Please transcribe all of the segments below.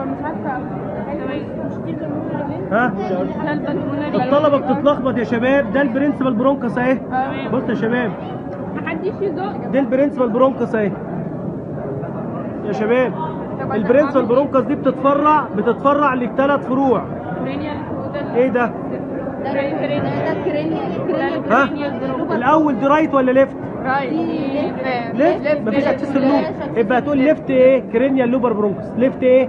عارفه ها ده الطلبة بتتلخبط يا شباب. ده ال principal bronchus اهي. بص يا شباب. محدش يزق. دي ال principal bronchus اهي. يا شباب ال principal bronchus دي بتتفرع بتتفرع لثلاث فروع. إيه ده؟ ده cranial. ها؟ الأول دي right ولا left؟ right left مفيش accessory lobe يبقى هتقول left إيه cranial lobar bronchus left إيه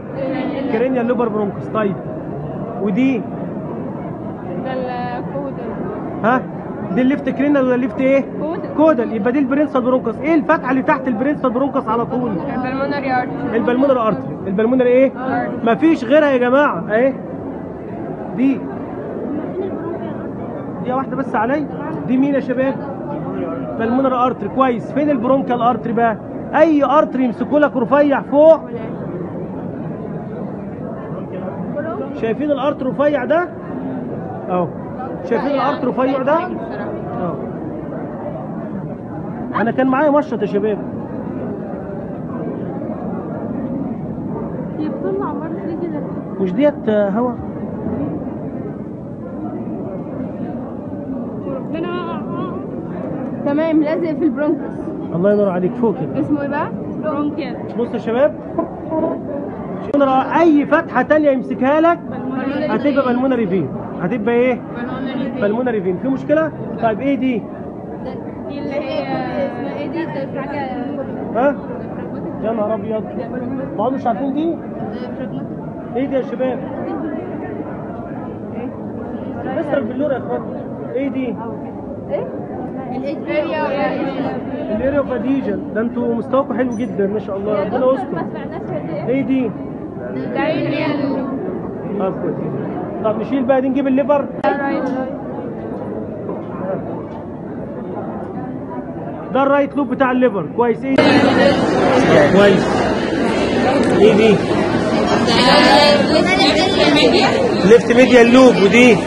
cranial lobar bronchus طيب. ودي؟ ده ال caudal ها؟ دي ال left cranial ولا ال left إيه caudal caudal. يبقى دي ال principal bronchus إيه الفتحة اللي تحت ال principal bronchus على طول؟ ال pulmonary artery ال pulmonary artery ال pulmonary إيه؟ مفيش غيرها يا جماعة. اهي دي. دي واحدة بس عليا دي مين يا شباب؟ pulmonary artery كويس. فين ال bronchial artery بقى؟ أي artery يمسكوا لك رفيع فوق. شايفين ال artery رفيع ده؟ أهو. شايفين ال artery رفيع ده؟ أهو. أنا كان معايا مشط يا شباب. مش ديت هوا؟ تمام لازق في ال bronchus الله ينور عليك فوق كده. اسمه إيه بقى؟ bronchial بص يا شباب. شوف أي فتحة تانية يمسكها لك هتبقى pulmonary vein هتبقى إيه؟ pulmonary vein في مشكلة؟ طيب إيه دي؟ دي اللي هي اسمها إيه دي؟ ده حاجة ها؟ يا نهار أبيض. ما مش عارفين دي؟ إيه دي يا شباب؟ اصرف باللور يا إخوان. إيه دي؟ ال area of adhesion ده أنتوا مستواكم حلو جدا ما شاء الله ربنا يستر. إيه دي؟ طب كويس طب نشيل بقى دي نجيب ال liver. ده ال right lobe بتاع ال liver. كويس. إيه كويس. إيه دي؟ left medial lobe ودي.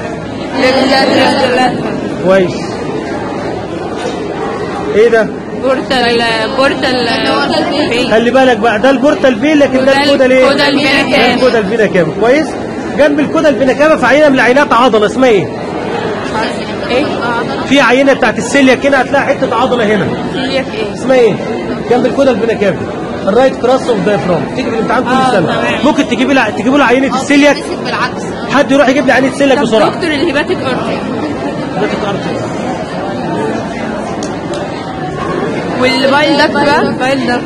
كويس. إيه ده؟ portal portal خلي بالك بقى ده ال portal vein لكن ده ال caudal إيه ال caudal vena cava. ال caudal كويس؟ جنب ال caudal vena cava؟ في عينة من العينات عضلة اسمها إيه؟ إيه؟ في عينة بتاعت السيلياك هنا هتلاقي حتة عضلة هنا. سيلياك إيه؟ اسمها إيه؟ جنب ال caudal vena cava؟ ال right crus of diaphragm تيجي في الامتحان كل آه، سنة. ممكن تجيبي لها تجيبوا له عينة السيلياك بالعكس. حد يروح يجيب لي عينة سيلياك طب بسرعة. دكتور ال hepatic artery hepatic artery وال bile duct بقى؟ bile duct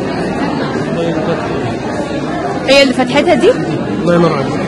هي اللي فتحتها دي؟ الله ينور عليك.